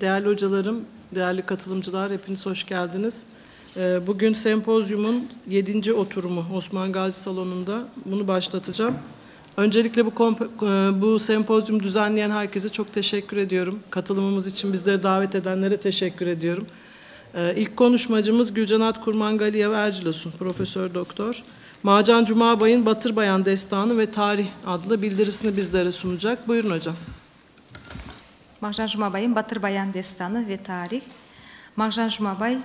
Değerli hocalarım, değerli katılımcılar hepiniz hoş geldiniz. Ee, Bugün sempozyumun 7. oturumu Osman Gazi Salonu'nda bunu başlatacağım. Öncelikle bu, e, bu sempozyum düzenleyen herkese çok teşekkür ediyorum. Katılımımız için bizleri davet edenlere teşekkür ediyorum. Ee, İlk konuşmacımız Gülcanat Kurmangaliyev Ercilosun, Profesör Doktor. Macan Cumabay'ın Batır Bayan Destanı ve Tarih adlı bildirisini bizlere sunacak. Buyurun hocam. Mahcan Cuma'bay'ın Batır Bayan Destanı ve Tarih. Mahcan Cuma'bay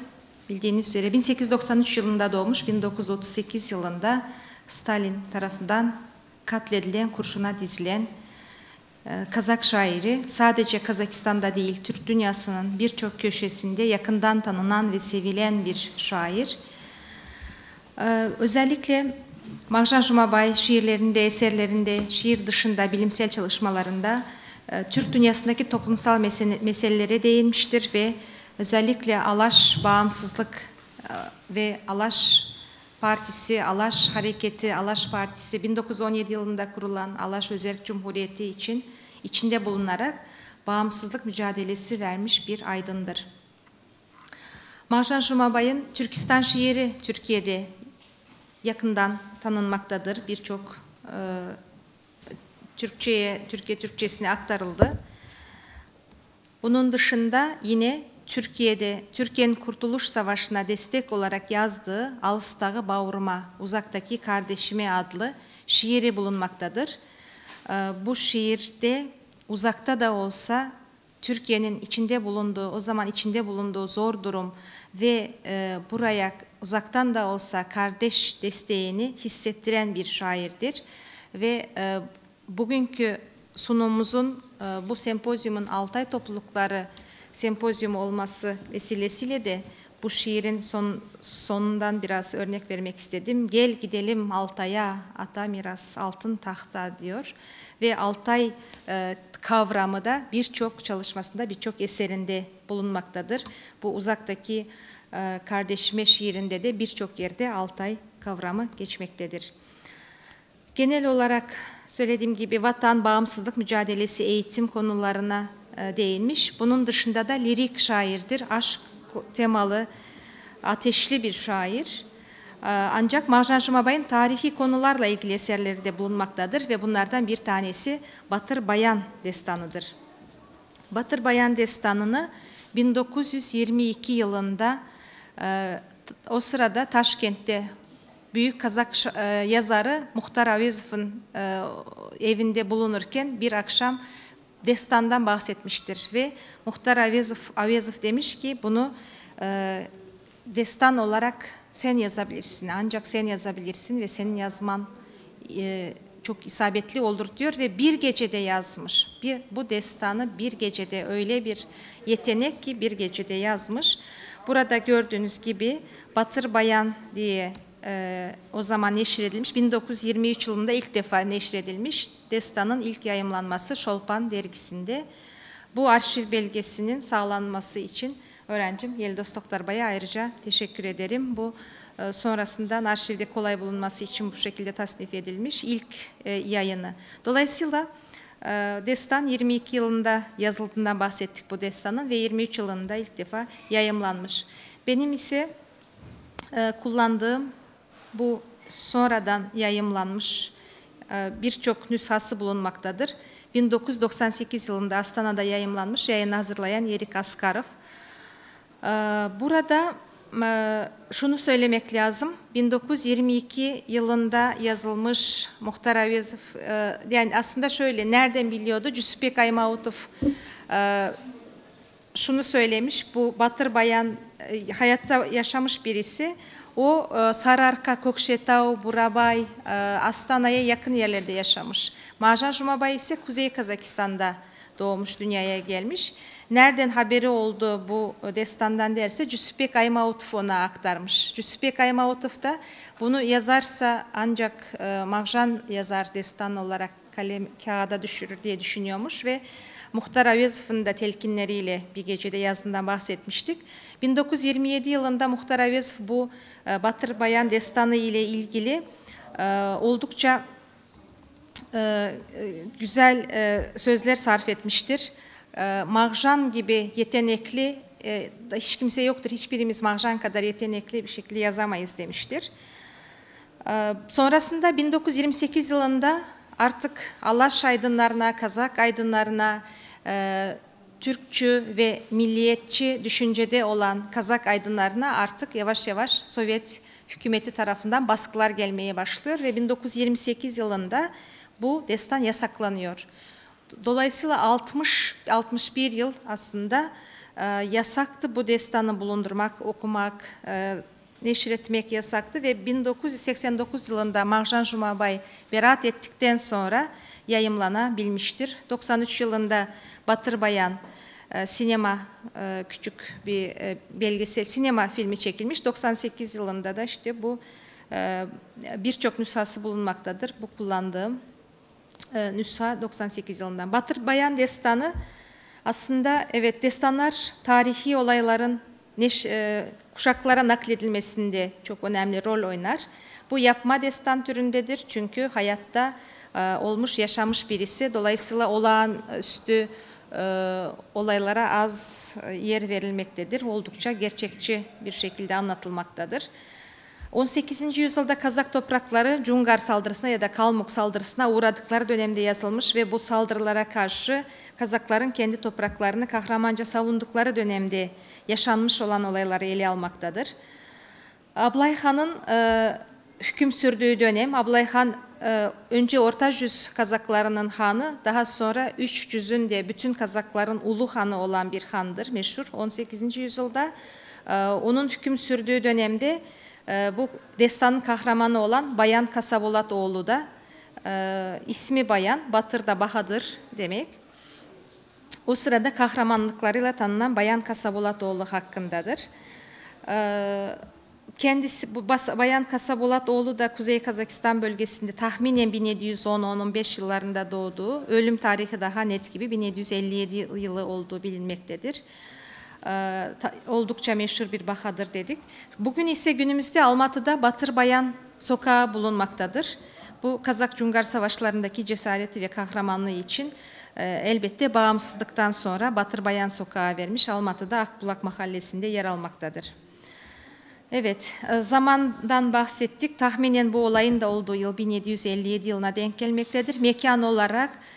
bildiğiniz üzere 1893 yılında doğmuş, 1938 yılında Stalin tarafından katledilen, kurşuna dizilen e, Kazak şairi sadece Kazakistan'da değil Türk dünyasının birçok köşesinde yakından tanınan ve sevilen bir şair. E, özellikle Mahcan Cumabay şiirlerinde, eserlerinde, şiir dışında bilimsel çalışmalarında Türk dünyasındaki toplumsal mesele- meselelere değinmiştir ve özellikle Alaş bağımsızlık e, ve Alaş Partisi, Alaş Hareketi, Alaş Partisi 1917 yılında kurulan Alaş Özerk Cumhuriyeti için içinde bulunarak bağımsızlık mücadelesi vermiş bir aydındır. Marjan Shumabay'ın Türkistan şiiri Türkiye'de yakından tanınmaktadır. Birçok e, Türkçe'ye, Türkiye Türkçesine aktarıldı. Bunun dışında yine Türkiye'de Türkiye'nin Kurtuluş Savaşı'na destek olarak yazdığı Alıs'taki Bağırma, Uzaktaki Kardeşime adlı şiiri bulunmaktadır. Ee, bu şiirde uzakta da olsa Türkiye'nin içinde bulunduğu, o zaman içinde bulunduğu zor durum ve e, buraya uzaktan da olsa kardeş desteğini hissettiren bir şairdir. Ve e, bugünkü sunumumuzun e, bu sempozyumun Altay toplulukları sempozyumu olması vesilesiyle de bu şiirin son, sonundan biraz örnek vermek istedim. Gel gidelim Altay'a, ata miras altın tahta diyor. Ve Altay e, kavramı da birçok çalışmasında, birçok eserinde bulunmaktadır. Bu uzaktaki e, kardeşime şiirinde de birçok yerde Altay kavramı geçmektedir. Genel olarak söylediğim gibi vatan bağımsızlık mücadelesi eğitim konularına e, değinmiş. Bunun dışında da lirik şairdir. Aşk temalı, ateşli bir şair. E, Ancak Marjan Shumabay'ın tarihi konularla ilgili eserleri de bulunmaktadır ve bunlardan bir tanesi Batır Bayan destanıdır. Batır Bayan destanını 1922 yılında e, o sırada Taşkent'te büyük Kazak e, yazarı Muhtar Avezov'un e, evinde bulunurken bir akşam destandan bahsetmiştir ve Muhtar Avezov, Avezov demiş ki bunu e, destan olarak sen yazabilirsin ancak sen yazabilirsin ve senin yazman çok isabetli olur diyor ve bir gecede yazmış. Bir, bu destanı bir gecede öyle bir yetenek ki bir gecede yazmış. Burada gördüğünüz gibi Batır Bayan diye e, o zaman neşredilmiş. 1923 yılında ilk defa neşredilmiş. Destanın ilk yayımlanması Şolpan dergisinde. Bu arşiv belgesinin sağlanması için öğrencim Yeldos Toktarbay'a ayrıca teşekkür ederim. Bu e, sonrasından arşivde kolay bulunması için bu şekilde tasnif edilmiş ilk e, yayını. Dolayısıyla e, destan 22 yılında yazıldığından bahsettik bu destanın ve 23 yılında ilk defa yayımlanmış. Benim ise e, kullandığım bu sonradan yayımlanmış e, birçok nüshası bulunmaktadır. 1998 yılında Astana'da yayımlanmış, yayını hazırlayan Yerik Askarov. E, Burada e, şunu söylemek lazım. 1922 yılında yazılmış Muhtar Avezov, yani aslında şöyle, nereden biliyordu? Cüsüpek Aymavutov şunu söylemiş, bu Batır Bayan hayatta yaşamış birisi. O e, Sararka, Kokşetau, Burabay, e, Astana'ya yakın yerlerde yaşamış. Marjan Jumabay ise Kuzey Kazakistan'da doğmuş, dünyaya gelmiş. Nereden haberi oldu bu destandan derse Cüsüpek Aymavutov ona aktarmış. Cüsüpek Aymavutov da bunu yazarsa ancak e, Marjan yazar destan olarak kalem kağıda düşürür diye düşünüyormuş ve Muhtar Avezov'un da telkinleriyle bir gecede yazdığından bahsetmiştik. 1927 yılında Muhtar Avezov bu e, Batır Bayan destanı ile ilgili e, oldukça e, güzel sözler sarf etmiştir. Mağjan gibi yetenekli hiç kimse yoktur. Hiçbirimiz Mağjan kadar yetenekli bir şekilde yazamayız demiştir. Sonrasında 1928 yılında artık Alaş aydınlarına, Kazak aydınlarına, e, Türkçü ve milliyetçi düşüncede olan Kazak aydınlarına artık yavaş yavaş Sovyet hükümeti tarafından baskılar gelmeye başlıyor ve 1928 yılında bu destan yasaklanıyor. Dolayısıyla 60 61 yıl aslında e, yasaktı bu destanı bulundurmak, okumak, e, neşretmek yasaktı ve 1989 yılında Marjan Jumabay beraat ettikten sonra yayımlanabilmiştir. 93 yılında Batır Bayan e, sinema e, küçük bir e, belgesel sinema filmi çekilmiş. 98 yılında da işte bu e, birçok nüshası bulunmaktadır. Bu kullandığım e, nüsha 98 yılından. Batır Bayan Destanı aslında evet destanlar tarihi olayların neş, e, kuşaklara nakledilmesinde çok önemli rol oynar. Bu yapma destan türündedir çünkü hayatta e, olmuş yaşamış birisi dolayısıyla olağanüstü e, olaylara az e, yer verilmektedir. Oldukça gerçekçi bir şekilde anlatılmaktadır. 18. yüzyılda Kazak toprakları Cungar saldırısına ya da Kalmuk saldırısına uğradıkları dönemde yazılmış ve bu saldırılara karşı Kazakların kendi topraklarını kahramanca savundukları dönemde yaşanmış olan olayları ele almaktadır. Ablay Han'ın e, hüküm sürdüğü dönem, Ablay Han e, önce Orta Cüz Kazaklarının hanı, daha sonra Üç Cüz'ün de bütün Kazakların ulu hanı olan bir handır, meşhur 18. yüzyılda. E, onun hüküm sürdüğü dönemde bu destanın kahramanı olan Bayan Kasabulatoğlu da e, ismi Bayan, Batır da Bahadır demek. O sırada kahramanlıklarıyla tanınan Bayan Kasabulatoğlu hakkındadır. E, kendisi Bayan Kasabulatoğlu da Kuzey Kazakistan bölgesinde tahminen 1710-15 yıllarında doğduğu, ölüm tarihi daha net gibi 1757 yılı olduğu bilinmektedir. E, oldukça meşhur bir bahadır dedik. Bugün ise günümüzde Almatı'da Batır Bayan sokağı bulunmaktadır. Bu Kazak-Cungar savaşlarındaki cesareti ve kahramanlığı için e, elbette bağımsızlıktan sonra Batır Bayan sokağı vermiş Almatı'da Akbulak mahallesinde yer almaktadır. Evet, e, zamandan bahsettik. Tahminen bu olayın da olduğu yıl 1757 yılına denk gelmektedir. Mekan olarak ee,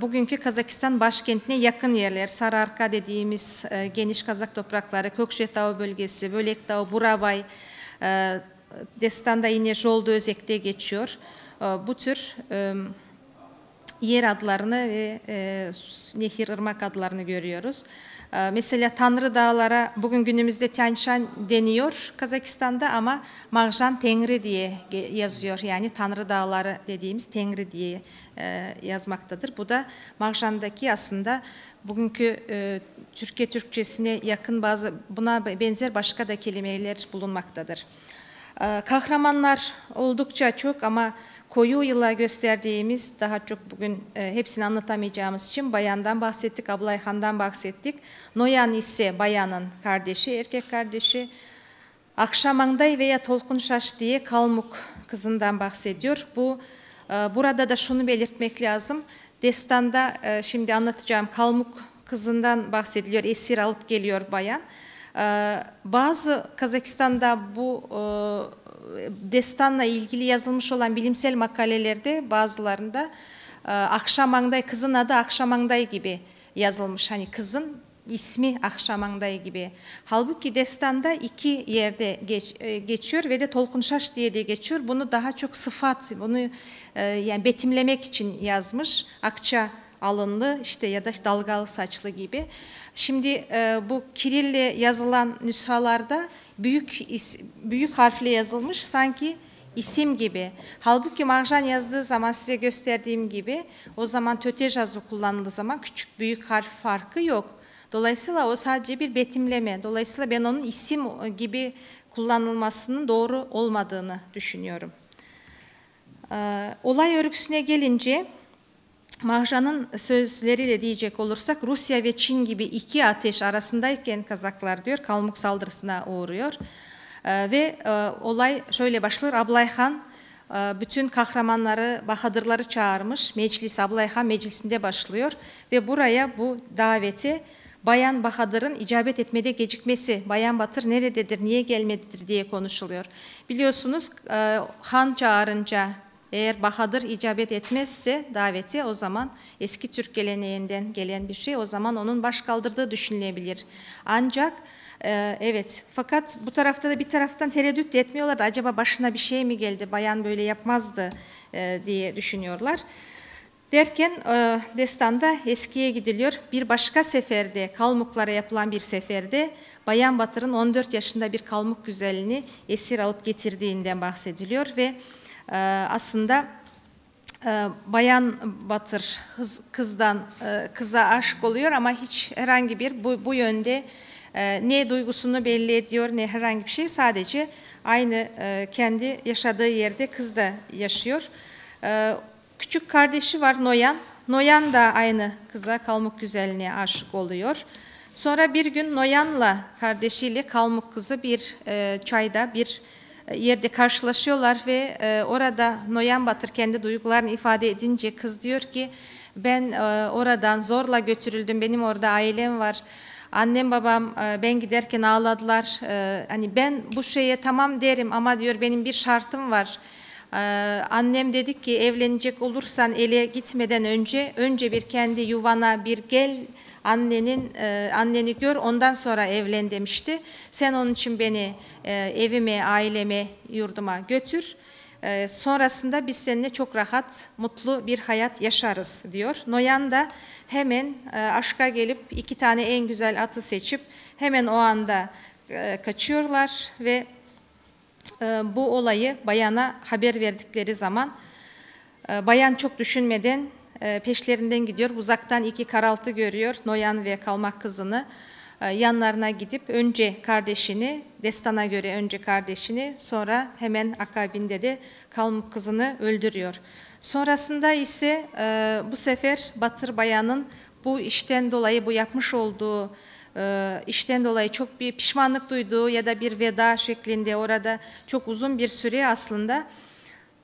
bugünkü Kazakistan başkentine yakın yerler, Sararka dediğimiz e, geniş Kazak toprakları, Kökşetau bölgesi, Bölektau, Burabay, e, Destan'da yine Jolda Özek'te geçiyor. E, bu tür yer adlarını ve nehir, ırmak adlarını görüyoruz. Ee, mesela Tanrı Dağlara bugün günümüzde Tianshan deniyor Kazakistan'da ama Marjan Tengri diye yazıyor. Yani Tanrı Dağları dediğimiz Tengri diye e, yazmaktadır. Bu da Marjan'daki aslında bugünkü e, Türkiye Türkçesine yakın bazı buna benzer başka da kelimeler bulunmaktadır. Ee, kahramanlar oldukça çok ama koyu yıla gösterdiğimiz daha çok bugün e, hepsini anlatamayacağımız için bayandan bahsettik, Ablayhan'dan bahsettik. Noyan ise bayanın kardeşi, erkek kardeşi. Akşamanday veya Tolkun Şaş diye Kalmuk kızından bahsediyor. Bu e, burada da şunu belirtmek lazım. Destanda e, şimdi anlatacağım Kalmuk kızından bahsediliyor. Esir alıp geliyor bayan. Ee, bazı Kazakistan'da bu e, destanla ilgili yazılmış olan bilimsel makalelerde bazılarında e, Akşamangday kızın adı Akşamangday gibi yazılmış. Hani kızın ismi Akşamangday gibi. Halbuki destanda iki yerde geç, e, geçiyor ve de Tolkunşaş diye de geçiyor. Bunu daha çok sıfat, bunu yani betimlemek için yazmış. Akça alınlı işte ya da dalgalı saçlı gibi. Şimdi e, bu Kirille yazılan nüshalarda büyük büyük harfle yazılmış sanki isim gibi. Halbuki marjan yazdığı zaman size gösterdiğim gibi o zaman tötej yazı kullanıldığı zaman küçük büyük harf farkı yok. Dolayısıyla o sadece bir betimleme. Dolayısıyla ben onun isim gibi kullanılmasının doğru olmadığını düşünüyorum. Ee, olay örgüsüne gelince Mahran'ın sözleriyle diyecek olursak Rusya ve Çin gibi iki ateş arasındayken Kazaklar diyor Kalmuk saldırısına uğruyor. Ee, ve e, olay şöyle başlıyor. Ablay Han e, bütün kahramanları, bahadırları çağırmış. Meclis, Ablayha meclisinde başlıyor ve buraya bu daveti Bayan Bahadır'ın icabet etmede gecikmesi, Bayan Batır nerededir, niye gelmedidir diye konuşuluyor. Biliyorsunuz e, han çağırınca eğer Bahadır icabet etmezse daveti o zaman eski Türk geleneğinden gelen bir şey o zaman onun baş kaldırdığı düşünülebilir. Ancak e, evet fakat bu tarafta da bir taraftan tereddüt de etmiyorlar acaba başına bir şey mi geldi bayan böyle yapmazdı e, diye düşünüyorlar. Derken e, destanda eskiye gidiliyor. Bir başka seferde, Kalmuklara yapılan bir seferde Bayan Batır'ın 14 yaşında bir Kalmuk güzelini esir alıp getirdiğinden bahsediliyor ve e, aslında e, Bayan Batır kız, kızdan e, kıza aşık oluyor ama hiç herhangi bir bu, bu yönde ne duygusunu belli ediyor ne herhangi bir şey sadece aynı kendi yaşadığı yerde kız da yaşıyor. Küçük kardeşi var Noyan. Noyan da aynı kıza Kalmuk güzelliğine aşık oluyor. Sonra bir gün Noyan'la kardeşiyle Kalmuk kızı bir e, çayda bir e, yerde karşılaşıyorlar ve e, orada Noyan Batır kendi duygularını ifade edince kız diyor ki ben e, oradan zorla götürüldüm. Benim orada ailem var. Annem babam e, ben giderken ağladılar. E, hani ben bu şeye tamam derim ama diyor. Benim bir şartım var annem dedik ki evlenecek olursan ele gitmeden önce önce bir kendi yuvana bir gel annenin e, anneni gör ondan sonra evlen demişti. Sen onun için beni e, evime, aileme, yurduma götür. E, sonrasında biz seninle çok rahat, mutlu bir hayat yaşarız diyor. Noyan da hemen aşka gelip iki tane en güzel atı seçip hemen o anda kaçıyorlar ve bu olayı bayana haber verdikleri zaman e, bayan çok düşünmeden e, peşlerinden gidiyor. Uzaktan iki karaltı görüyor. Noyan ve kalmak kızını yanlarına gidip önce kardeşini, destana göre önce kardeşini sonra hemen akabinde de kalmak kızını öldürüyor. Sonrasında ise bu sefer Batır Bayan'ın bu işten dolayı bu yapmış olduğu e, işten dolayı çok bir pişmanlık duyduğu ya da bir veda şeklinde orada çok uzun bir süre aslında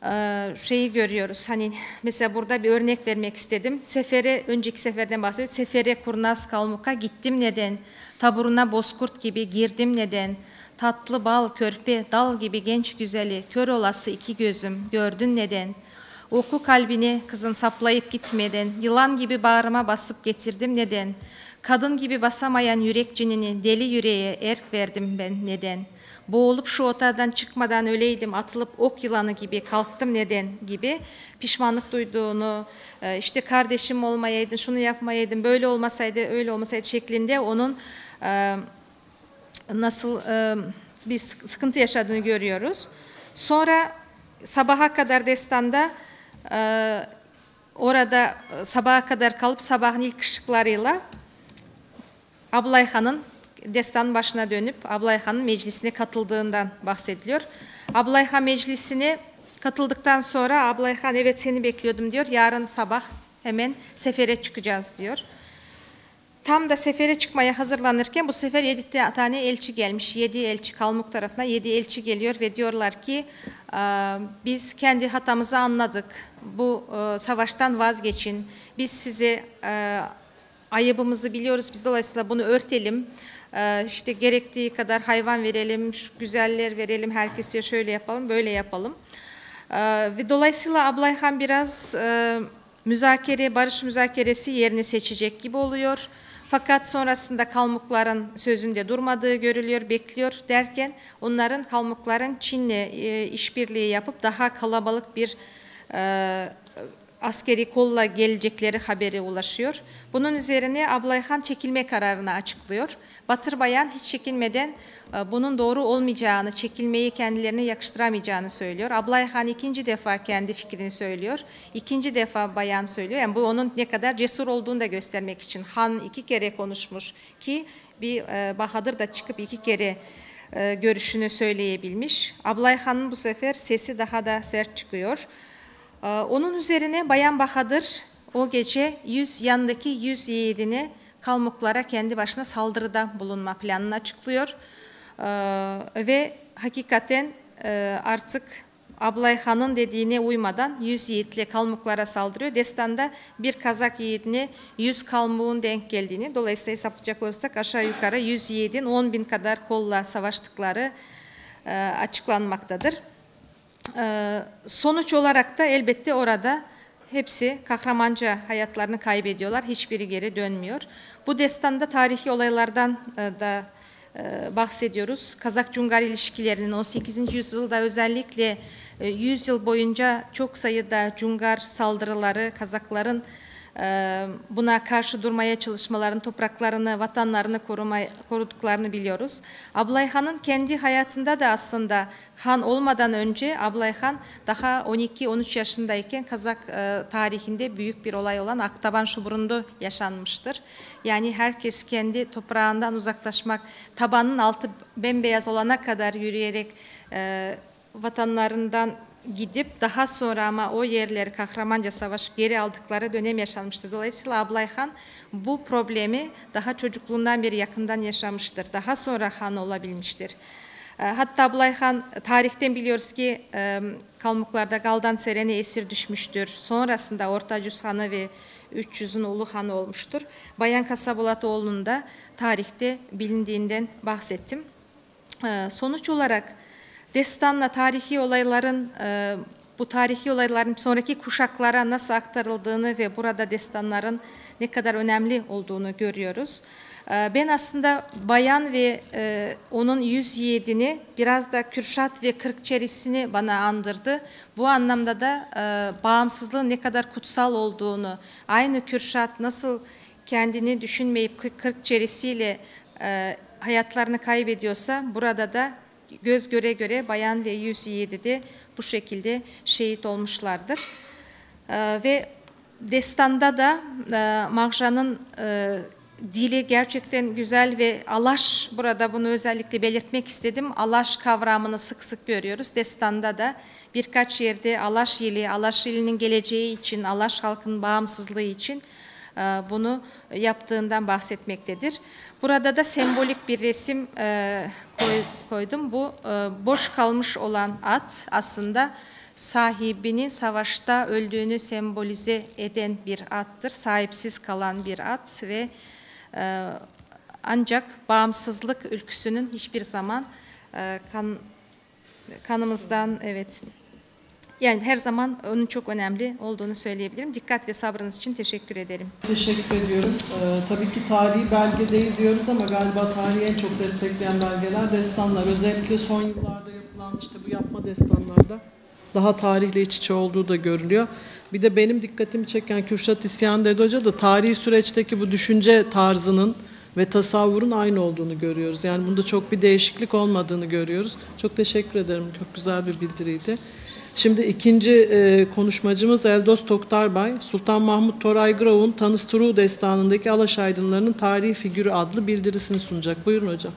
e, şeyi görüyoruz. Hani mesela burada bir örnek vermek istedim. Sefere, önceki seferden bahsediyor. Sefere kurnaz kalmuka gittim neden? Taburuna bozkurt gibi girdim neden? Tatlı bal, körpe, dal gibi genç güzeli, kör olası iki gözüm, gördün neden? Oku kalbini kızın saplayıp gitmeden, yılan gibi bağrıma basıp getirdim neden? Kadın gibi basamayan yürek cinini deli yüreğe erk verdim ben neden? Boğulup şu otadan çıkmadan öleydim, atılıp ok yılanı gibi kalktım neden gibi pişmanlık duyduğunu, e, işte kardeşim olmayaydın, şunu yapmayaydın, böyle olmasaydı, öyle olmasaydı şeklinde onun e, nasıl e, bir sıkıntı yaşadığını görüyoruz. Sonra sabaha kadar destanda orada sabaha kadar kalıp sabahın ilk ışıklarıyla Ablayhan'ın destan başına dönüp Ablayhan'ın meclisine katıldığından bahsediliyor. Ablayhan meclisine katıldıktan sonra Ablayhan evet seni bekliyordum diyor. Yarın sabah hemen sefere çıkacağız diyor. Tam da sefere çıkmaya hazırlanırken bu sefer yedi tane elçi gelmiş. Yedi elçi Kalmuk tarafına yedi elçi geliyor ve diyorlar ki biz kendi hatamızı anladık. Bu savaştan vazgeçin. Biz size ayıbımızı biliyoruz. Biz dolayısıyla bunu örtelim. Ee, işte gerektiği kadar hayvan verelim, şu güzeller verelim, herkese şöyle yapalım, böyle yapalım. Ee, ve dolayısıyla Ablayhan biraz e, müzakere, barış müzakeresi yerini seçecek gibi oluyor. Fakat sonrasında Kalmukların sözünde durmadığı görülüyor, bekliyor derken onların Kalmukların Çin'le e, işbirliği yapıp daha kalabalık bir e, askeri kolla gelecekleri haberi ulaşıyor. Bunun üzerine Ablayhan çekilme kararını açıklıyor. Batır Bayan hiç çekilmeden e, bunun doğru olmayacağını, çekilmeyi kendilerine yakıştıramayacağını söylüyor. Ablayhan ikinci defa kendi fikrini söylüyor. İkinci defa Bayan söylüyor. Yani bu onun ne kadar cesur olduğunu da göstermek için. Han iki kere konuşmuş ki bir e, Bahadır da çıkıp iki kere e, görüşünü söyleyebilmiş. Ablayhan'ın bu sefer sesi daha da sert çıkıyor. Ee, onun üzerine Bayan Bahadır o gece 100 yandaki 100 yiğidini Kalmuklara kendi başına saldırıda bulunma planını açıklıyor. Ee, ve hakikaten e, artık Ablay Han'ın dediğine uymadan 100 yiğitle kalmuklara saldırıyor. Destanda bir Kazak yiğidine 100 kalmuğun denk geldiğini, dolayısıyla hesaplayacak olursak aşağı yukarı 100 yiğidin 10 bin kadar kolla savaştıkları e, açıklanmaktadır. E, sonuç olarak da elbette orada hepsi kahramanca hayatlarını kaybediyorlar. Hiçbiri geri dönmüyor. Bu destanda tarihi olaylardan e, da e, bahsediyoruz. Kazak-Cungar ilişkilerinin 18. yüzyılda özellikle e, 100 yıl boyunca çok sayıda Cungar saldırıları, Kazakların e, buna karşı durmaya çalışmalarını, topraklarını, vatanlarını korumaya, koruduklarını biliyoruz. Ablay Han'ın kendi hayatında da aslında Han olmadan önce Ablay Han daha 12-13 yaşındayken Kazak e, tarihinde büyük bir olay olan Aktaban Şuburundu yaşanmıştır. Yani herkes kendi toprağından uzaklaşmak, tabanın altı bembeyaz olana kadar yürüyerek e, vatanlarından gidip daha sonra ama o yerleri kahramanca savaşıp geri aldıkları dönem yaşanmıştır. Dolayısıyla Ablay Han bu problemi daha çocukluğundan beri yakından yaşamıştır. Daha sonra Han olabilmiştir. E, Hatta Ablay Han tarihten biliyoruz ki Kalmuklarda Galdan Seren'e esir düşmüştür. Sonrasında Orta Cüz Hanı ve 300'ün Ulu Hanı olmuştur. Bayan Kasabulatoğlu'nun da tarihte bilindiğinden bahsettim. E, Sonuç olarak destanla tarihi olayların e, bu tarihi olayların sonraki kuşaklara nasıl aktarıldığını ve burada destanların ne kadar önemli olduğunu görüyoruz. E, Ben aslında Bayan ve e, onun 107'ni biraz da Kürşat ve Kırkçerisini bana andırdı. Bu anlamda da bağımsızlığın ne kadar kutsal olduğunu, aynı Kürşat nasıl kendini düşünmeyip Kırkçerisiyle e, hayatlarını kaybediyorsa burada da göz göre göre Bayan ve 107'de bu şekilde şehit olmuşlardır. Ee, ve destanda da e, Mahja'nın e, dili gerçekten güzel ve alaş burada bunu özellikle belirtmek istedim. Alaş kavramını sık sık görüyoruz. Destanda da birkaç yerde Alaş ili, Alaş ilinin geleceği için, Alaş halkın bağımsızlığı için e, bunu yaptığından bahsetmektedir. Burada da sembolik bir resim e, koy- koydum. Bu e, boş kalmış olan at aslında sahibinin savaşta öldüğünü sembolize eden bir attır. Sahipsiz kalan bir at ve e, ancak bağımsızlık ülküsünün hiçbir zaman e, kan, kanımızdan evet yani her zaman onun çok önemli olduğunu söyleyebilirim. Dikkat ve sabrınız için teşekkür ederim. Teşekkür ediyorum. Ee, tabii ki tarihi belge değil diyoruz ama galiba tarihi en çok destekleyen belgeler destanlar. Özellikle son yıllarda yapılan işte bu yapma destanlarda daha tarihle iç içe olduğu da görülüyor. Bir de benim dikkatimi çeken Kürşat İsyan Dede Hoca da tarihi süreçteki bu düşünce tarzının ve tasavvurun aynı olduğunu görüyoruz. Yani bunda çok bir değişiklik olmadığını görüyoruz. Çok teşekkür ederim. Çok güzel bir bildiriydi. Şimdi ikinci e, konuşmacımız Eldos Toktarbay, Sultan Mahmut Toray Grav'un Tanısturu Destanı'ndaki Alaş Aydınlarının Tarihi Figürü adlı bildirisini sunacak. Buyurun hocam.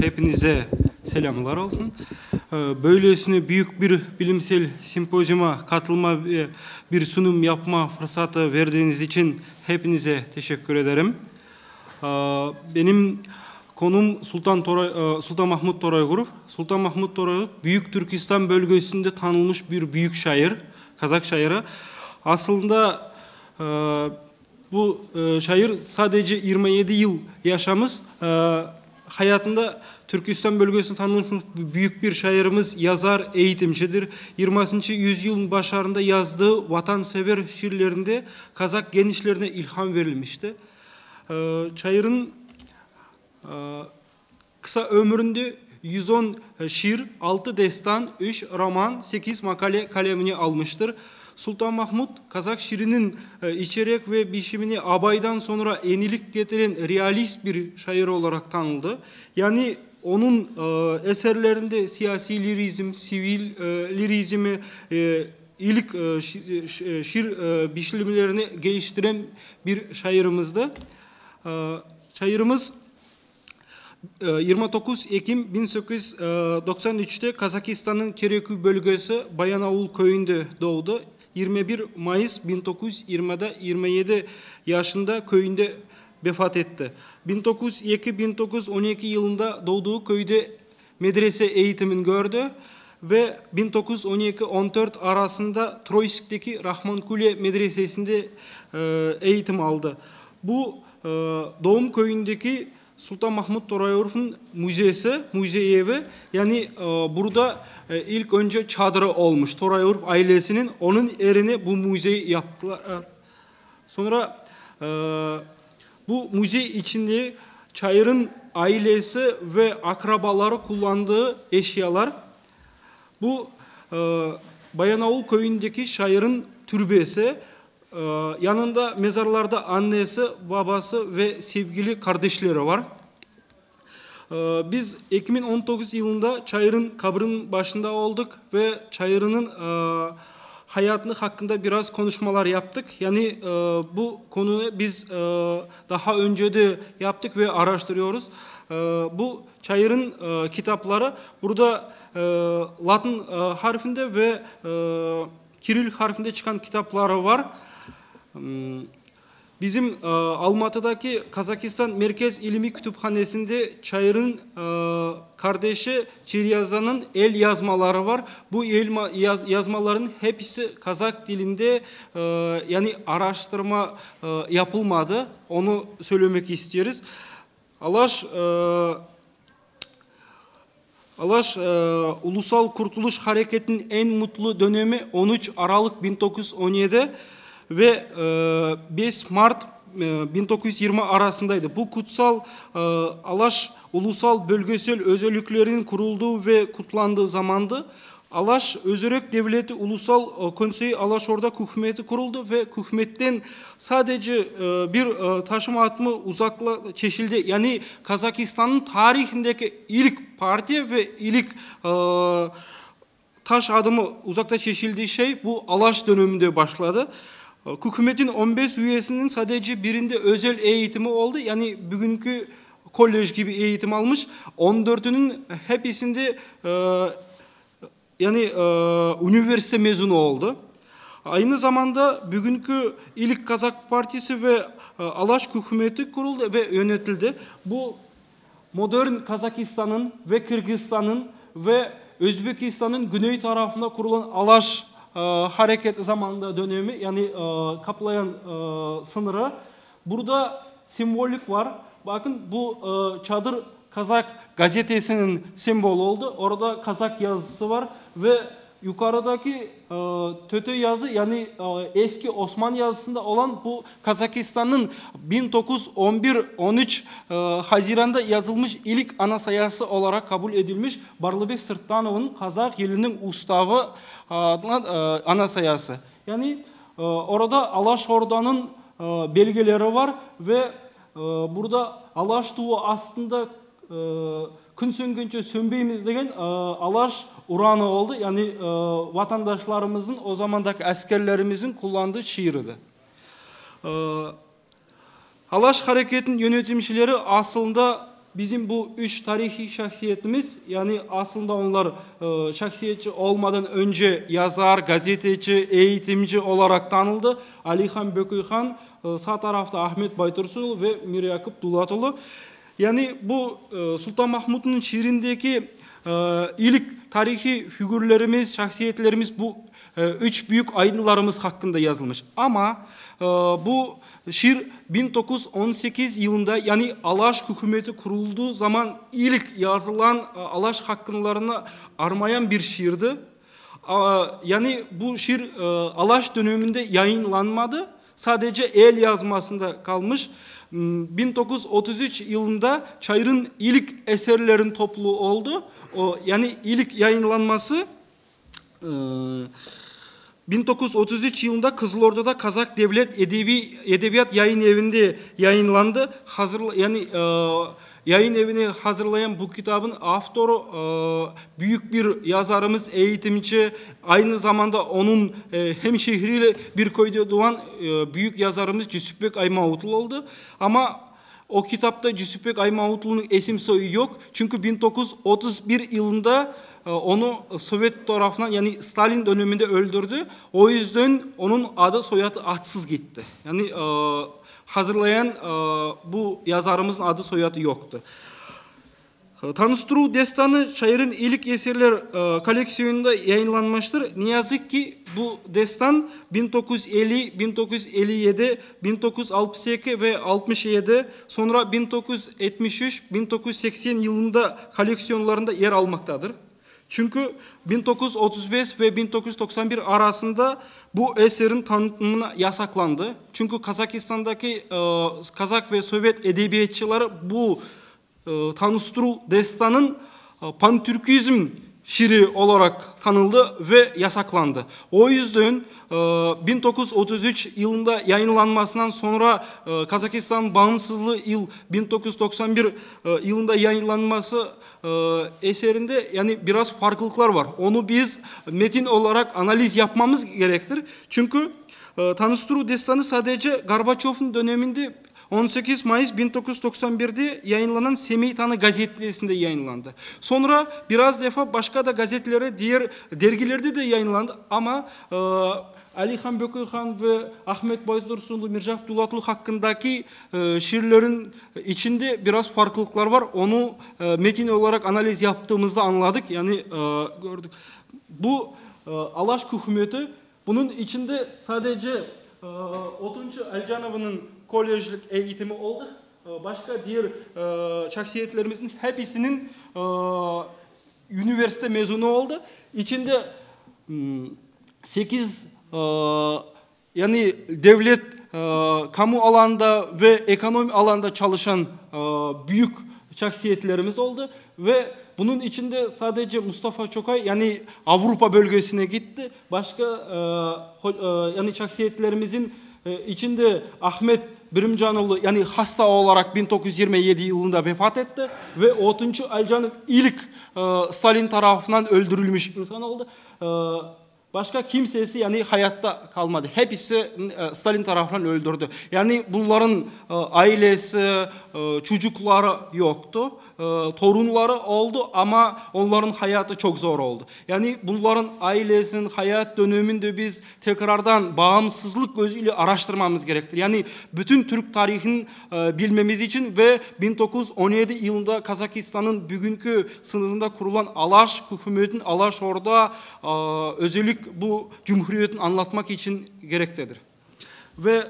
Hepinize selamlar olsun. Ee, Böylesine büyük bir bilimsel sempozyuma katılma ve bir sunum yapma fırsatı verdiğiniz için hepinize teşekkür ederim. Ee, Benim konum Sultan, Toray, e, Sultan Mahmut Toraygurov. Sultan Mahmut Toraygurov Büyük Türkistan bölgesinde tanınmış bir büyük şair, Kazak şairi. Aslında e, bu e, şair sadece 27 yıl yaşamış. E, hayatında Türkistan bölgesinde tanınmış büyük bir şairimiz, yazar, eğitimcidir. 20. yüzyılın başlarında yazdığı vatansever şiirlerinde Kazak gençlerine ilham verilmişti. Ee, Şairin e, kısa ömründe 110 şiir, 6 destan, 3 roman, 8 makale kalemini almıştır. Sultan Mahmut Kazak şiirinin e, içerek ve biçimini abaydan sonra yenilik getiren realist bir şair olarak tanıldı. Yani onun e, eserlerinde siyasi lirizm, sivil e, lirizmi, e, e, şi- şiir e, biçimlerini geliştiren bir şairimizdi. Şairimiz e, 29 Ekim 1893'te Kazakistan'ın Kereköy bölgesi Bayanavul köyünde doğdu. 21 Mayıs 1920'de 27 yaşında köyünde vefat etti. 1902-1912 yılında doğduğu köyde medrese eğitimini gördü. ve 1912-14 arasında Troysk'teki Rahmankule Medresesi'nde e, eğitim aldı. Bu doğum köyündeki Sultan Mahmut Torayevor'un müzesi, müze evi. Yani e, burada e, ilk önce çadırı olmuş. Torayevorov ailesinin onun yerine bu müzeyi yaptılar. E, Sonra e, bu müze içinde Çayır'ın ailesi ve akrabaları kullandığı eşyalar. Bu Bayanavul köyündeki Çayır'ın türbesi. E, yanında mezarlarda annesi, babası ve sevgili kardeşleri var. E, biz 2019 yılında Çayır'ın kabrinin başında olduk ve Çayır'ın e, hayatını hakkında biraz konuşmalar yaptık. Yani e, bu konuyu biz e, daha önce de yaptık ve araştırıyoruz. E, bu Çayır'ın kitapları burada Latin harfinde ve Kiril harfinde çıkan kitapları var. Hmm, Bizim e, Almatı'daki Kazakistan Merkez İlmi Kütüphanesi'nde Çayır'ın e, kardeşi Çiryaza'nın el yazmaları var. Bu el yaz- yazmaların hepsi Kazak dilinde e, yani araştırma e, yapılmadı. Onu söylemek istiyoruz. Alaş e, Alaş e, Ulusal Kurtuluş Hareketi'nin en mutlu dönemi 13 Aralık 1917 ve e, 5 Mart e, 1920 arasındaydı. Bu kutsal e, Alaş ulusal bölgesel özelliklerin kurulduğu ve kutlandığı zamandı. Alaş Özürek Devleti Ulusal e, Konseyi Alaş Orada hükümeti kuruldu ve hükümetten sadece e, bir e, taşıma atımı uzakla çeşildi. Yani Kazakistan'ın tarihindeki ilk parti ve ilk e, taş adımı uzakta çeşildiği şey bu Alaş döneminde başladı. E, Hükümetin 15 üyesinin sadece birinde özel eğitimi oldu. Yani bugünkü kolej gibi eğitim almış. 14'ünün hepsinde e, yani e, üniversite mezunu oldu. Aynı zamanda bugünkü ilk Kazak Partisi ve e, Alaş hükümeti kuruldu ve yönetildi. Bu modern Kazakistan'ın ve Kırgızistan'ın ve Özbekistan'ın güney tarafında kurulan Alaş hareket zamanında dönemi yani e, kaplayan e, sınırı. Burada simbolik var. Bakın bu e, çadır Kazak gazetesinin sembolü oldu. Orada Kazak yazısı var ve yukarıdaki e, töte yazı yani e, eski Osmanlı yazısında olan bu Kazakistan'ın 1911-13 e, Haziran'da yazılmış ilk anayasası olarak kabul edilmiş Barlıbek Sırttanov'un Kazak yılının ustavı adına e, anayasası. Yani e, orada Alaş Orda'nın e, belgeleri var ve e, burada Alaş tuğu aslında e, күн сөнгенше сөнбейміз деген алаш ұраны. Yani e, vatandaşlarımızın o zamandaki askerlerimizin kullandığı şiirdi. E, Alaş hareketin yönetimcileri aslında bizim bu üç tarihi şahsiyetimiz yani aslında onlar e, şahsiyetçi olmadan önce yazar, gazeteci, eğitimci olarak tanıldı. Alihan Bökeyhan, e, sağ tarafta Ahmet Baytursunlu ve Mir Yakup Dulatoğlu. Yani bu e, Sultan Mahmut'un şiirindeki e, ilk tarihi figürlerimiz, şahsiyetlerimiz bu e, üç büyük aydınlarımız hakkında yazılmış. Ama bu şiir 1918 yılında yani Alaş hükümeti kurulduğu zaman ilk yazılan Alaş hakkınlarını armayan bir şiirdi. Yani bu şiir Alaş döneminde yayınlanmadı. Sadece el yazmasında kalmış. Hmm, 1933 yılında Çayır'ın ilk eserlerin topluluğu oldu. O yani ilk yayınlanması e, 1933 yılında Kızılorda'da Kazak Devlet Edebi Edebiyat Yayın Evi'nde yayınlandı. Hazır yani e, yayın evini hazırlayan bu kitabın avtoru e, büyük bir yazarımız, eğitimci, aynı zamanda onun e, hemşehriyle bir köyde doğan e, büyük yazarımız Cüsüpbek Aymavutlu oldu. Ama o kitapta Cüsüpbek Aymavutlu'nun isim soyu yok. Çünkü 1931 yılında e, onu Sovyet tarafından yani Stalin döneminde öldürdü. O yüzden onun adı soyadı adsız gitti. Yani e, hazırlayan e, bu yazarımızın adı soyadı yoktu. E, Tanıştırу destanı şairin ilk eserler e, koleksiyonunda yayınlanmıştır. Ne yazık ki bu destan 1950, 1957, 1962 ve 67 sonra 1973, 1980 yılında koleksiyonlarında yer almaktadır. Çünkü 1935 ve 1991 arasında bu eserin tanıtımına yasaklandı. Çünkü Kazakistan'daki e, Kazak ve Sovyet edebiyatçıları bu e, tanıştırı destanın e, pantürkizm şiiri olarak tanıldı ve yasaklandı. O yüzden e, 1933 yılında yayınlanmasından sonra e, Kazakistan bağımsızlığı yıl 1991 e, yılında yayınlanması e, eserinde yani biraz farklılıklar var. Onu biz metin olarak analiz yapmamız gerektir. Çünkü e, Tanıştırı destanı sadece Gorbaçov'un döneminde 18 Mayıs 1991'de yayınlanan Semih Tanı gazetesinde yayınlandı. Sonra biraz defa başka da gazetelere, diğer dergilerde de yayınlandı ama e, Alihan Bökeyhan ve Ahmet Baytursunlu, Mirza Abdullah hakkındaki e, şiirlerin içinde biraz farklılıklar var. Onu e, metin olarak analiz yaptığımızda anladık. Yani e, gördük. Bu e, Alaşk hükümeti bunun içinde sadece e, Otuncu Elcanov'un kolejlik eğitimi oldu. E, Başka diğer e, şahsiyetlerimizin hepsinin e, üniversite mezunu oldu. İçinde 8 yani devlet e, kamu alanda ve ekonomi alanda çalışan e, büyük şahsiyetlerimiz oldu ve bunun içinde sadece Mustafa Çokay yani Avrupa bölgesine gitti. Başka e, e, yani şahsiyetlerimizin e, içinde Ahmet Birimcanoğlu yani hasta olarak 1927 yılında vefat etti ve Otuncu Alcanov ilk e, Stalin tarafından öldürülmüş insan oldu. E, Başka kimsesi yani hayatta kalmadı. Hepsi e, Stalin tarafından öldürdü. Yani bunların e, ailesi, e, çocukları yoktu. E, Torunları oldu ama onların hayatı çok zor oldu. Yani bunların ailesinin hayat döneminde biz tekrardan bağımsızlık gözüyle araştırmamız gerektir. Yani bütün Türk tarihini e, bilmemiz için ve 1917 yılında Kazakistan'ın bugünkü sınırında kurulan Alaş hükümetin Alaş orada e, özellik bu cumhuriyetin anlatmak için gerektedir. Ve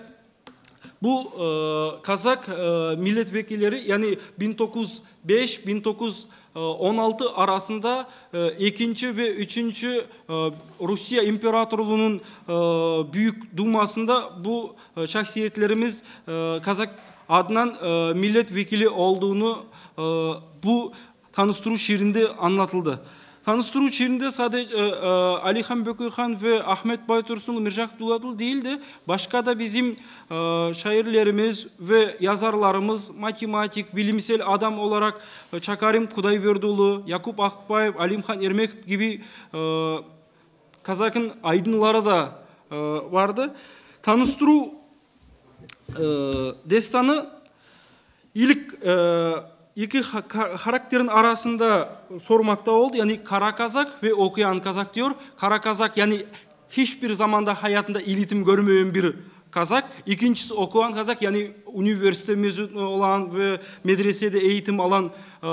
bu e, Kazak e, milletvekilleri yani 1905-1916 arasında e, ikinci ve üçüncü e, Rusya İmparatorluğu'nun e, büyük dumasında bu şahsiyetlerimiz Kazak adından e, milletvekili olduğunu bu tanıştırı şiirinde anlatıldı. Tanıştırı şiirinde sadece e, e, Alihan Bökeyhan ve Ahmet Baytursunlu, Mirza Abdullah değil de başka da bizim e, şairlerimiz ve yazarlarımız matematik, bilimsel adam olarak e, Çakarim Kudayverdoğlu, Yakup Akbayev, Alimhan Ermek gibi e, Kazak'ın aydınları da e, vardı. Tanıştırı e, destanı ilk e, iki karakterin arasında sormakta oldu. Yani kara kazak ve okuyan kazak diyor. Kara kazak yani hiçbir zamanda hayatında iletim görmeyen bir kazak. İkincisi okuyan kazak yani üniversite mezunu olan ve medresede eğitim alan e,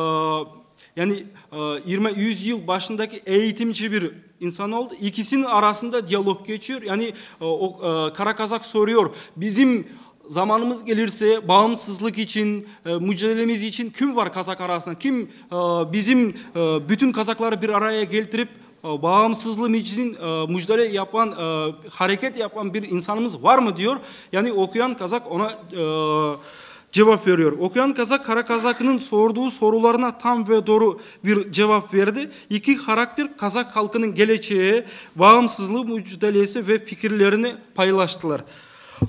yani e, 20 100 başındaki eğitimci bir insan oldu. İkisinin arasında diyalog geçiyor. Yani e, o e, kara kazak soruyor. Bizim zamanımız gelirse bağımsızlık için, e, mücadelemiz için kim var Kazak arasında? Kim e, bizim e, bütün Kazakları bir araya getirip e, bağımsızlığım için e, mücadele yapan, e, hareket yapan bir insanımız var mı diyor. Yani okuyan Kazak ona cevap veriyor. Okuyan Kazak Kara Kazak'ın sorduğu sorularına tam ve doğru bir cevap verdi. İki karakter Kazak halkının geleceği, bağımsızlığı mücadelesi ve fikirlerini paylaştılar.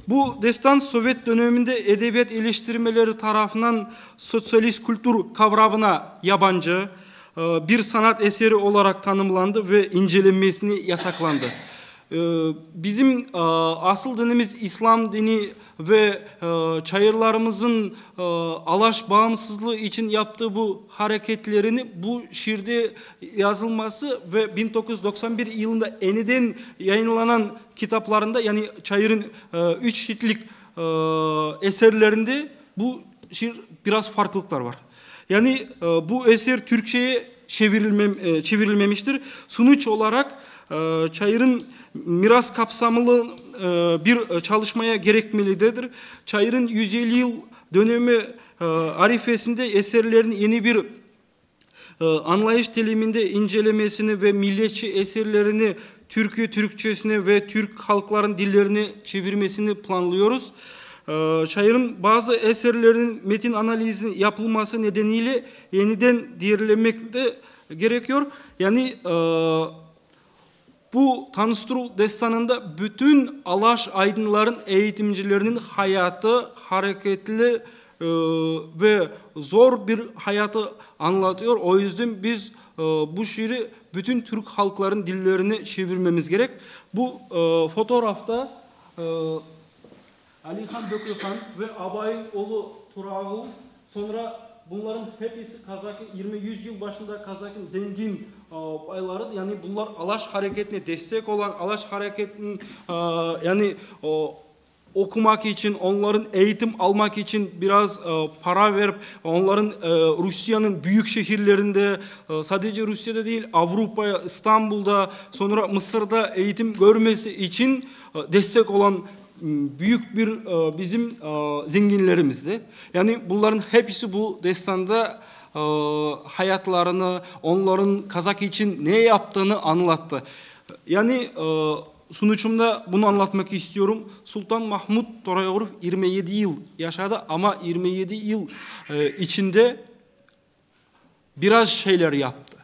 Bu destan Sovyet döneminde edebiyat eleştirmeleri tarafından sosyalist kültür kavramına yabancı e, bir sanat eseri olarak tanımlandı ve incelenmesini yasaklandı. E, Bizim e, asıl dinimiz İslam dini ve çayırlarımızın Alaş bağımsızlığı için yaptığı bu hareketlerini bu şiirde yazılması ve 1991 yılında eniden yayınlanan kitaplarında yani Çayır'ın üç ciltlik eserlerinde bu şiir biraz farklılıklar var. Yani e, bu eser Türkçe'ye çevrilmem, e, çevrilmemiştir. Sonuç olarak e, Çayır'ın miras kapsamlı e, bir çalışmaya gerekmelidir. Çayır'ın 150 yıl dönemi e, arifesinde eserlerin yeni bir e, anlayış diliminde incelemesini ve milliyetçi eserlerini Türkiye Türkçesine ve Türk halkların dillerine çevirmesini planlıyoruz. E, Şairin bazı eserlerinin metin analizi yapılması nedeniyle yeniden değerlenmek de gerekiyor. Yani e, bu Tanıştırı destanında bütün Alaş aydınların eğitimcilerinin hayatı hareketli e, ve zor bir hayatı anlatıyor. O yüzden biz e, bu şiiri bütün Türk halkların dillerine çevirmemiz gerek. Bu e, fotoğrafta e, Alihan Bökülkan ve Abay'ın oğlu Turağıl sonra bunların hepsi Kazak'ın 20 yüzyıl başında Kazak'ın zengin bayları. Yani bunlar Alaş hareketine destek olan Alaş hareketinin yani okumak için, onların eğitim almak için biraz para verip onların Rusya'nın büyük şehirlerinde sadece Rusya'da değil Avrupa'ya, İstanbul'da sonra Mısır'da eğitim görmesi için destek olan büyük bir e, bizim e, zenginlerimizdi. Yani bunların hepsi bu destanda e, hayatlarını, onların Kazak için ne yaptığını anlattı. Yani sunucumda bunu anlatmak istiyorum. Sultan Mahmut Torayorov 27 yıl yaşadı ama 27 yıl içinde biraz şeyler yaptı.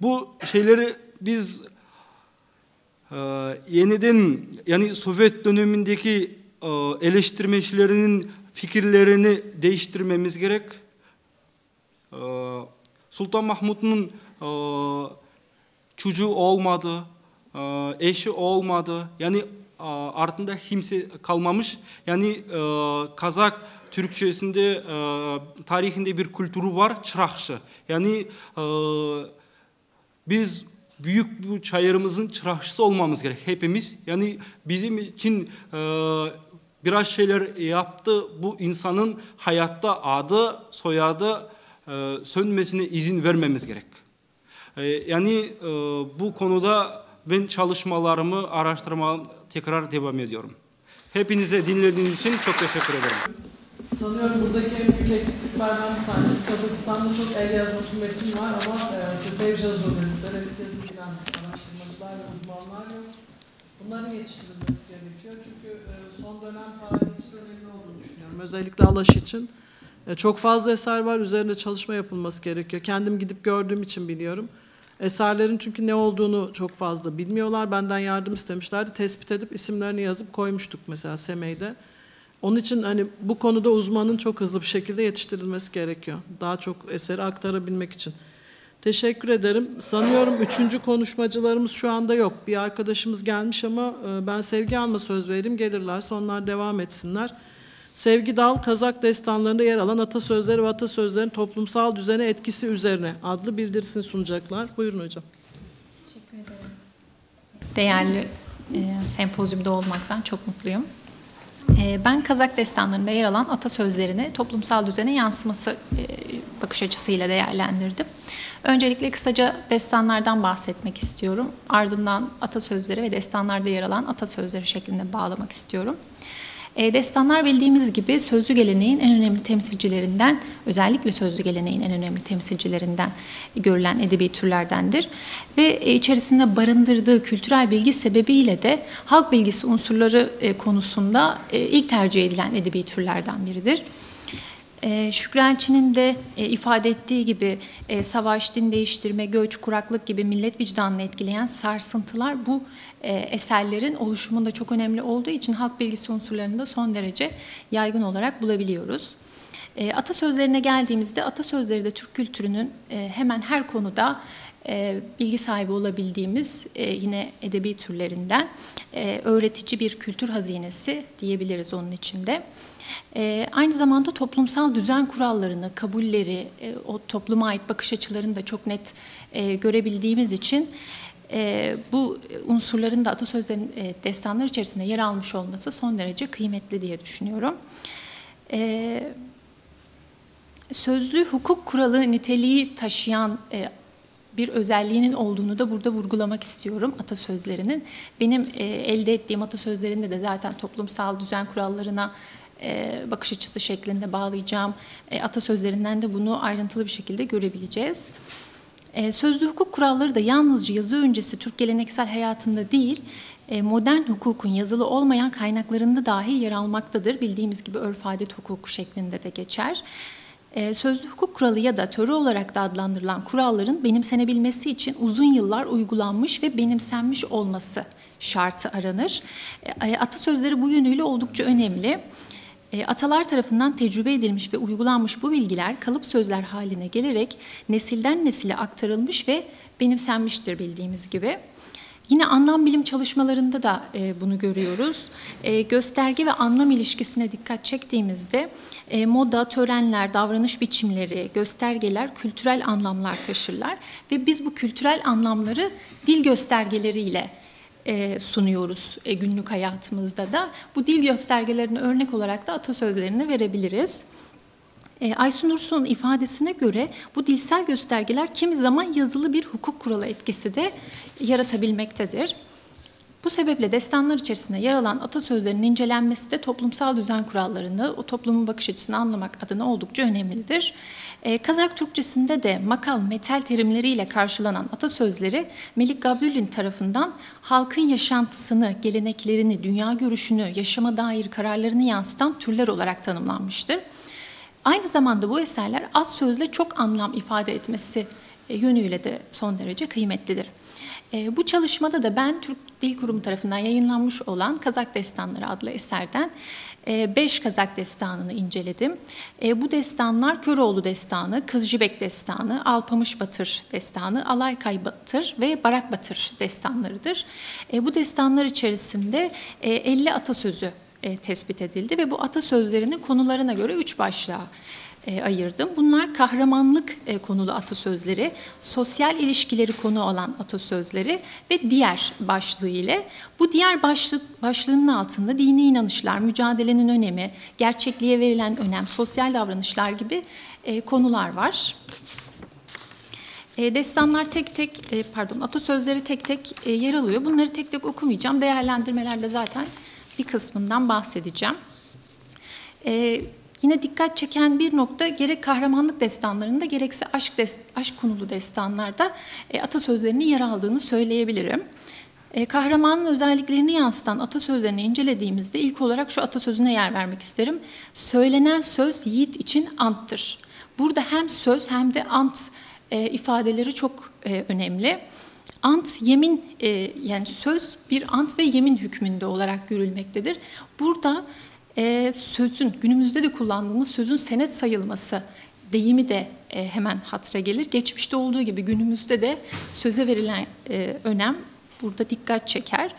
Bu şeyleri biz e, yeniden yani Sovyet dönemindeki e, fikirlerini değiştirmemiz gerek. E, Sultan Mahmut'un e, çocuğu olmadı, e, eşi olmadı. Yani e, ardında kimse kalmamış. Yani e, Kazak Türkçesinde tarihinde bir kültürü var çırakçı. Yani biz büyük bir çayırımızın çırakçısı olmamız gerek hepimiz. Yani bizim için e, biraz şeyler yaptı. Bu insanın hayatta adı, soyadı e, sönmesine izin vermemiz gerek. E, yani e, bu konuda ben çalışmalarımı, araştırmamı tekrar devam ediyorum. Hepinize dinlediğiniz için çok teşekkür ederim. Sanıyorum buradaki en büyük eksikliklerden bir tanesi Kazakistan'da çok el yazması metin var ama e, Jazo dedikleri eski yazı bilen araştırmacılar ve uzmanlar yok. Bunların yetiştirilmesi gerekiyor çünkü e, son dönem tarihi için önemli olduğunu düşünüyorum. Özellikle Alaş için. E, çok fazla eser var, üzerinde çalışma yapılması gerekiyor. Kendim gidip gördüğüm için biliyorum. Eserlerin çünkü ne olduğunu çok fazla bilmiyorlar. Benden yardım istemişlerdi. Tespit edip isimlerini yazıp koymuştuk mesela Semey'de. Onun için hani bu konuda uzmanın çok hızlı bir şekilde yetiştirilmesi gerekiyor. Daha çok eseri aktarabilmek için. Teşekkür ederim. Sanıyorum üçüncü konuşmacılarımız şu anda yok. Bir arkadaşımız gelmiş ama e, ben Sevgi Hanım'a söz vereyim. Gelirlerse onlar devam etsinler. Sevgi Dal, Kazak destanlarında yer alan atasözleri ve atasözlerin toplumsal düzene etkisi üzerine adlı bildirisini sunacaklar. Buyurun hocam. Teşekkür ederim. Değerli e, sempozyumda olmaktan çok mutluyum. E, ben Kazak destanlarında yer alan atasözlerini toplumsal düzene yansıması e, bakış açısıyla değerlendirdim. Öncelikle kısaca destanlardan bahsetmek istiyorum. Ardından atasözleri ve destanlarda yer alan atasözleri şeklinde bağlamak istiyorum. E, destanlar bildiğimiz gibi sözlü geleneğin en önemli temsilcilerinden, özellikle sözlü geleneğin en önemli temsilcilerinden görülen edebi türlerdendir. Ve e, içerisinde barındırdığı kültürel bilgi sebebiyle de halk bilgisi unsurları e, konusunda ilk tercih edilen edebi türlerden biridir. E, Şükrançı'nın de ifade ettiği gibi e, savaş, din değiştirme, göç, kuraklık gibi millet vicdanını etkileyen sarsıntılar bu e, eserlerin oluşumunda çok önemli olduğu için halk bilgisi unsurlarında son derece yaygın olarak bulabiliyoruz. E, atasözlerine geldiğimizde atasözleri de Türk kültürünün e, hemen her konuda e, bilgi sahibi olabildiğimiz yine edebi türlerinden öğretici bir kültür hazinesi diyebiliriz onun içinde. E, aynı zamanda toplumsal düzen kurallarını, kabulleri, e, o topluma ait bakış açılarını da çok net e, görebildiğimiz için e, bu unsurların da atasözlerin e, destanlar içerisinde yer almış olması son derece kıymetli diye düşünüyorum. E, sözlü hukuk kuralı niteliği taşıyan e, bir özelliğinin olduğunu da burada vurgulamak istiyorum atasözlerinin. Benim e, elde ettiğim atasözlerinde de zaten toplumsal düzen kurallarına e, bakış açısı şeklinde bağlayacağım e, atasözlerinden de bunu ayrıntılı bir şekilde görebileceğiz. E, sözlü hukuk kuralları da yalnızca yazı öncesi Türk geleneksel hayatında değil, modern hukukun yazılı olmayan kaynaklarında dahi yer almaktadır. Bildiğimiz gibi örf adet hukuku şeklinde de geçer. Sözlü hukuk kuralı ya da töre olarak da adlandırılan kuralların benimsenebilmesi için uzun yıllar uygulanmış ve benimsenmiş olması şartı aranır. Atasözleri bu yönüyle oldukça önemli. E, atalar tarafından tecrübe edilmiş ve uygulanmış bu bilgiler kalıp sözler haline gelerek nesilden nesile aktarılmış ve benimsenmiştir bildiğimiz gibi. Yine anlam bilim çalışmalarında da e, bunu görüyoruz. E, gösterge ve anlam ilişkisine dikkat çektiğimizde moda, törenler, davranış biçimleri, göstergeler kültürel anlamlar taşırlar ve biz bu kültürel anlamları dil göstergeleriyle sunuyoruz e, günlük hayatımızda da. Bu dil göstergelerini örnek olarak da atasözlerini verebiliriz. E, Aysun Ursun'un ifadesine göre bu dilsel göstergeler kimi zaman yazılı bir hukuk kuralı etkisi de yaratabilmektedir. Bu sebeple destanlar içerisinde yer alan atasözlerinin incelenmesi de toplumsal düzen kurallarını, o toplumun bakış açısını anlamak adına oldukça önemlidir. Ee, Kazak Türkçesinde de makal, metal terimleriyle karşılanan atasözleri Melik Gabriel'in tarafından halkın yaşantısını, geleneklerini, dünya görüşünü, yaşama dair kararlarını yansıtan türler olarak tanımlanmıştır. Aynı zamanda bu eserler az sözle çok anlam ifade etmesi e, yönüyle de son derece kıymetlidir. E, bu çalışmada da ben Türk Dil Kurumu tarafından yayınlanmış olan Kazak Destanları adlı eserden e, beş Kazak destanını inceledim. Bu destanlar Köroğlu destanı, Kızcıbek destanı, Alpamış Batır destanı, Alaykay Batır ve Barak Batır destanlarıdır. Bu destanlar içerisinde 50 atasözü tespit edildi ve bu atasözlerini konularına göre üç başlığa e, ayırdım. Bunlar kahramanlık e, konulu atasözleri, sosyal ilişkileri konu olan atasözleri ve diğer başlığı ile bu diğer başlık başlığının altında dini inanışlar, mücadelenin önemi, gerçekliğe verilen önem, sosyal davranışlar gibi e, konular var. E, destanlar tek tek, e, pardon atasözleri tek tek e, yer alıyor. Bunları tek tek okumayacağım. Değerlendirmelerde zaten bir kısmından bahsedeceğim. Yine dikkat çeken bir nokta gerek kahramanlık destanlarında gerekse aşk dest aşk konulu destanlarda e, atasözlerinin yer aldığını söyleyebilirim. E, kahramanın özelliklerini yansıtan atasözlerini incelediğimizde ilk olarak şu atasözüne yer vermek isterim. Söylenen söz yiğit için anttır. Burada hem söz hem de ant e, ifadeleri çok e, önemli. Ant yemin e, yani söz bir ant ve yemin hükmünde olarak görülmektedir. Burada e, sözün, günümüzde de kullandığımız sözün senet sayılması deyimi de e, hemen hatıra gelir. Geçmişte olduğu gibi günümüzde de söze verilen e, önem burada dikkat çeker.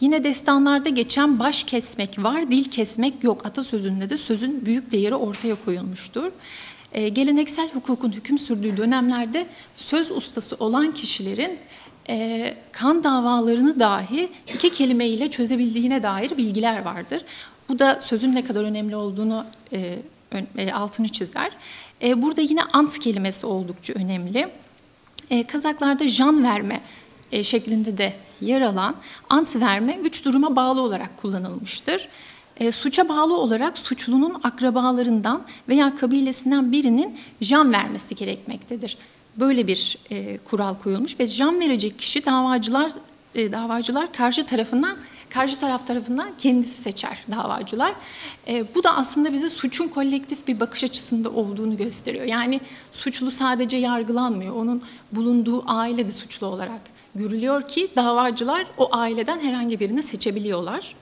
Yine destanlarda geçen baş kesmek var, dil kesmek yok. Atasözünde de sözün büyük değeri ortaya koyulmuştur. E, geleneksel hukukun hüküm sürdüğü dönemlerde söz ustası olan kişilerin e, kan davalarını dahi iki kelimeyle çözebildiğine dair bilgiler vardır. Bu da sözün ne kadar önemli olduğunu e, e, altını çizer. E, burada yine ant kelimesi oldukça önemli. E, Kazaklarda jan verme e, şeklinde de yer alan ant verme üç duruma bağlı olarak kullanılmıştır. E, suça bağlı olarak suçlunun akrabalarından veya kabilesinden birinin jan vermesi gerekmektedir. Böyle bir e, kural koyulmuş ve jan verecek kişi davacılar e, davacılar karşı tarafından karşı taraf tarafından kendisi seçer davacılar. E, bu da aslında bize suçun kolektif bir bakış açısında olduğunu gösteriyor. Yani suçlu sadece yargılanmıyor. Onun bulunduğu aile de suçlu olarak görülüyor ki davacılar o aileden herhangi birini seçebiliyorlar.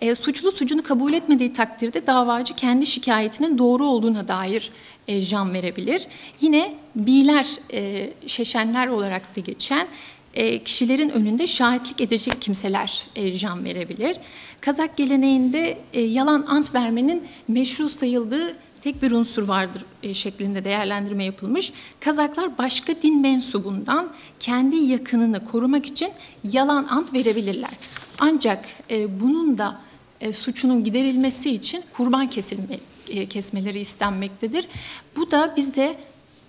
E, suçlu suçunu kabul etmediği takdirde davacı kendi şikayetinin doğru olduğuna dair e, can verebilir. Yine biler, e, şeşenler olarak da geçen e, kişilerin önünde şahitlik edecek kimseler e, can verebilir. Kazak geleneğinde e, yalan ant vermenin meşru sayıldığı tek bir unsur vardır şeklinde değerlendirme yapılmış. Kazaklar başka din mensubundan kendi yakınını korumak için yalan ant verebilirler. Ancak bunun da suçunun giderilmesi için kurban kesilmeli e, kesmeleri istenmektedir. Bu da bizde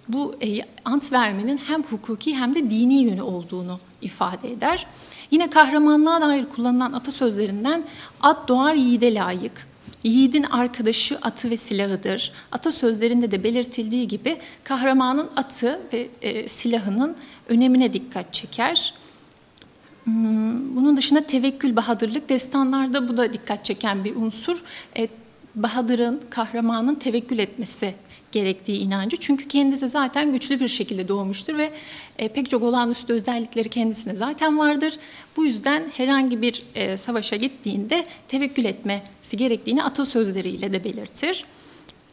bu e, ant vermenin hem hukuki hem de dini yönü olduğunu ifade eder. Yine kahramanlığa dair kullanılan atasözlerinden at doğar yiğide layık. Yiğidin arkadaşı atı ve silahıdır. Atasözlerinde de belirtildiği gibi kahramanın atı ve e, silahının önemine dikkat çeker. Hmm, Bunun dışında tevekkül, bahadırlık destanlarda bu da dikkat çeken bir unsur. E, bahadırın, kahramanın tevekkül etmesi gerektiği inancı. Çünkü kendisi zaten güçlü bir şekilde doğmuştur ve e, pek çok olağanüstü özellikleri kendisine zaten vardır. Bu yüzden herhangi bir e, savaşa gittiğinde tevekkül etmesi gerektiğini atasözleriyle de belirtir.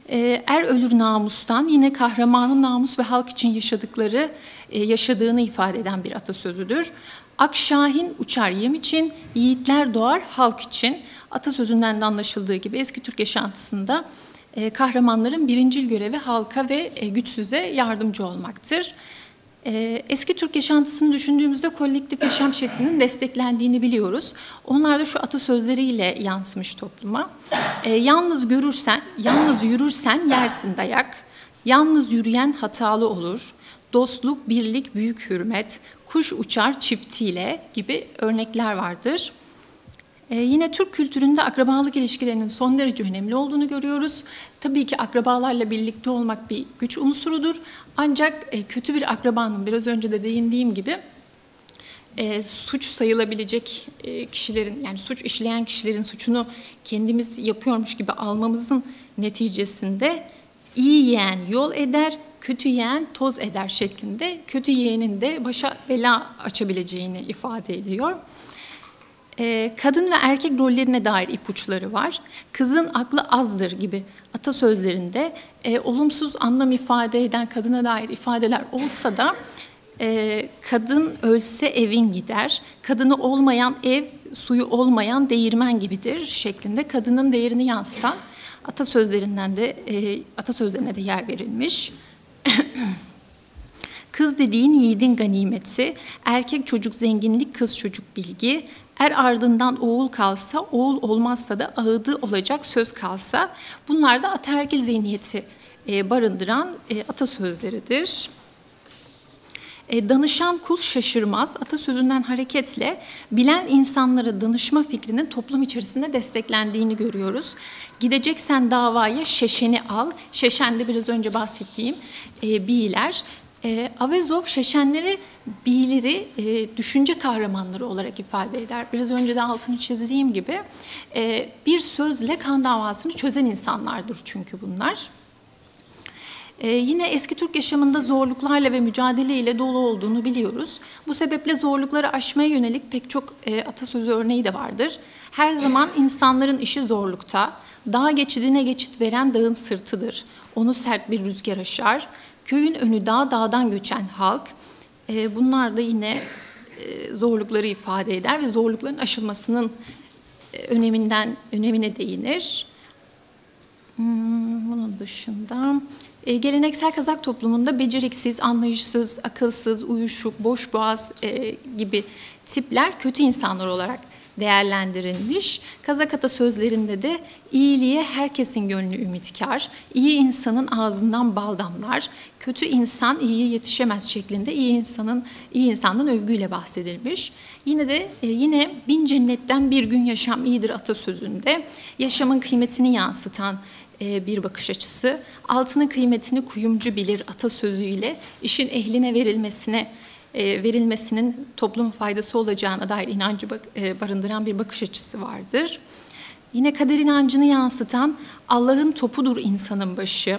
E, er ölür namustan yine kahramanın namus ve halk için yaşadıkları yaşadığını ifade eden bir atasözüdür. Akşahin uçar yem için, yiğitler doğar halk için. Atasözünden de anlaşıldığı gibi eski Türk yaşantısında kahramanların birincil görevi halka ve e, güçsüze yardımcı olmaktır. E, eski Türk yaşantısını düşündüğümüzde kolektif yaşam şeklinin desteklendiğini biliyoruz. Onlar da şu atasözleriyle yansımış topluma. E, yalnız görürsen, yalnız yürürsen yersin dayak. Yalnız yürüyen hatalı olur. Dostluk, birlik, büyük hürmet. Kuş uçar çiftiyle gibi örnekler vardır. Ee, yine Türk kültüründe akrabalık ilişkilerinin son derece önemli olduğunu görüyoruz. Tabii ki akrabalarla birlikte olmak bir güç unsurudur. Ancak e, kötü bir akrabanın biraz önce de değindiğim gibi e, suç sayılabilecek e, kişilerin yani suç işleyen kişilerin suçunu kendimiz yapıyormuş gibi almamızın neticesinde iyi yeğen yol eder, kötü yeğen toz eder şeklinde kötü yeğenin de başa bela açabileceğini ifade ediyor. Ee, kadın ve erkek rollerine dair ipuçları var. Kızın aklı azdır gibi atasözlerinde e, olumsuz anlam ifade eden kadına dair ifadeler olsa da e, kadın ölse evin gider, kadını olmayan ev, suyu olmayan değirmen gibidir şeklinde kadının değerini yansıtan atasözlerinden de e, atasözlerine de yer verilmiş. Kız dediğin yiğidin ganimeti, erkek çocuk zenginlik, kız çocuk bilgi, er ardından oğul kalsa, oğul olmazsa da ağıdı olacak söz kalsa. Bunlar da ataerkil zihniyeti e, barındıran e, atasözleridir. E, danışan kul şaşırmaz atasözünden hareketle bilen insanlara danışma fikrinin toplum içerisinde desteklendiğini görüyoruz. Gideceksen davaya şeşeni al. Şeşen de biraz önce bahsettiğim e, biiler. E, Avezov Şeşenleri, Bileri e, düşünce kahramanları olarak ifade eder. Biraz önce de altını çizdiğim gibi e, bir sözle kan davasını çözen insanlardır çünkü bunlar. Ee, yine eski Türk yaşamında zorluklarla ve mücadeleyle dolu olduğunu biliyoruz. Bu sebeple zorlukları aşmaya yönelik pek çok e, atasözü örneği de vardır. Her zaman insanların işi zorlukta, dağ geçidine geçit veren dağın sırtıdır. Onu sert bir rüzgar aşar. Köyün önü dağ, dağdan göçen halk. E, bunlar da yine e, zorlukları ifade eder ve zorlukların aşılmasının e, öneminden önemine değinir. Hmm, bunun dışında e, geleneksel Kazak toplumunda beceriksiz, anlayışsız, akılsız, uyuşuk, boş boğaz e, gibi tipler kötü insanlar olarak değerlendirilmiş. Kazak atasözlerinde de iyiliğe herkesin gönlü ümitkar, iyi insanın ağzından bal damlar, kötü insan iyiye yetişemez şeklinde iyi insanın iyi insandan övgüyle bahsedilmiş. Yine de e, yine bin cennetten bir gün yaşam iyidir atasözünde yaşamın kıymetini yansıtan e, bir bakış açısı. Altının kıymetini kuyumcu bilir atasözüyle işin ehline verilmesine verilmesinin toplum faydası olacağına dair inancı e, barındıran bir bakış açısı vardır. Yine kader inancını yansıtan Allah'ın topudur insanın başı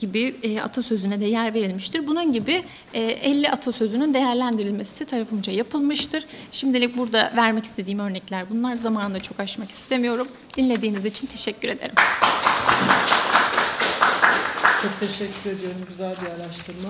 gibi e, atasözüne de yer verilmiştir. Bunun gibi e, 50 atasözünün değerlendirilmesi tarafımca yapılmıştır. Şimdilik burada vermek istediğim örnekler bunlar. Zamanını çok aşmak istemiyorum. Dinlediğiniz için teşekkür ederim. Çok teşekkür ediyorum. Güzel bir araştırma.